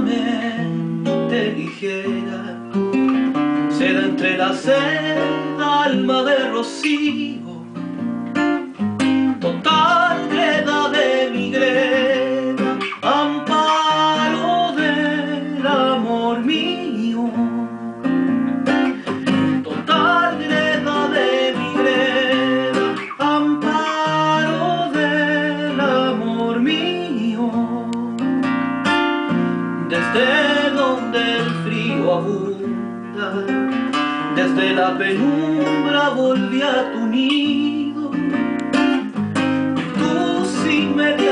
mente ligera, seda entrelacé, alma de rocío, desde la penumbra volví a tu nido, tus inmediatos.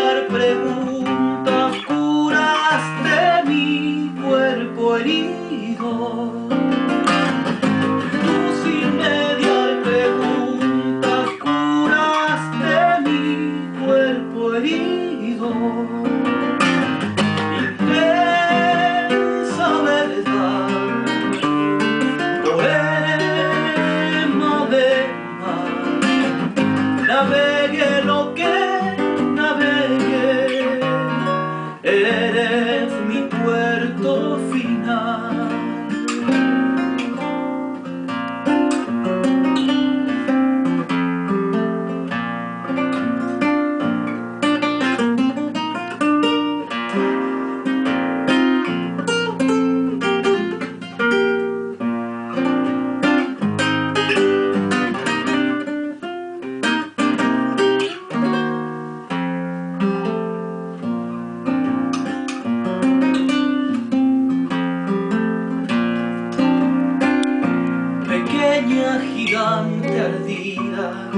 ardida,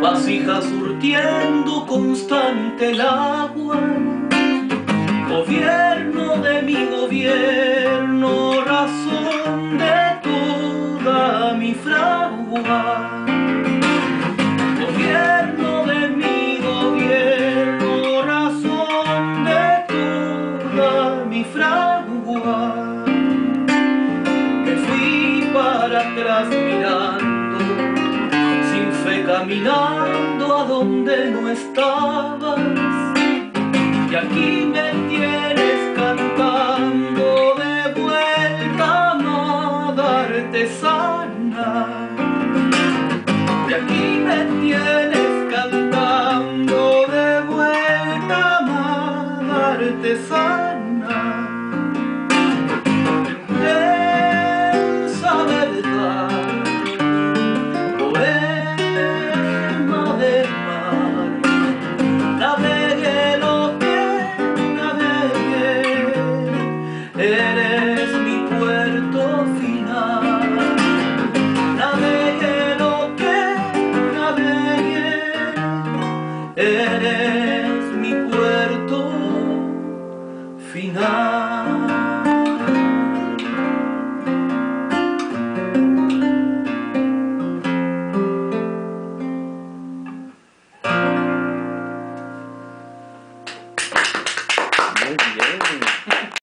vasija surtiendo constante el agua, gobierno de mi gobierno, razón de toda mi fragua. fragua, me fui para atrás mirando caminando a donde no estabas. Y aquí me Yeah.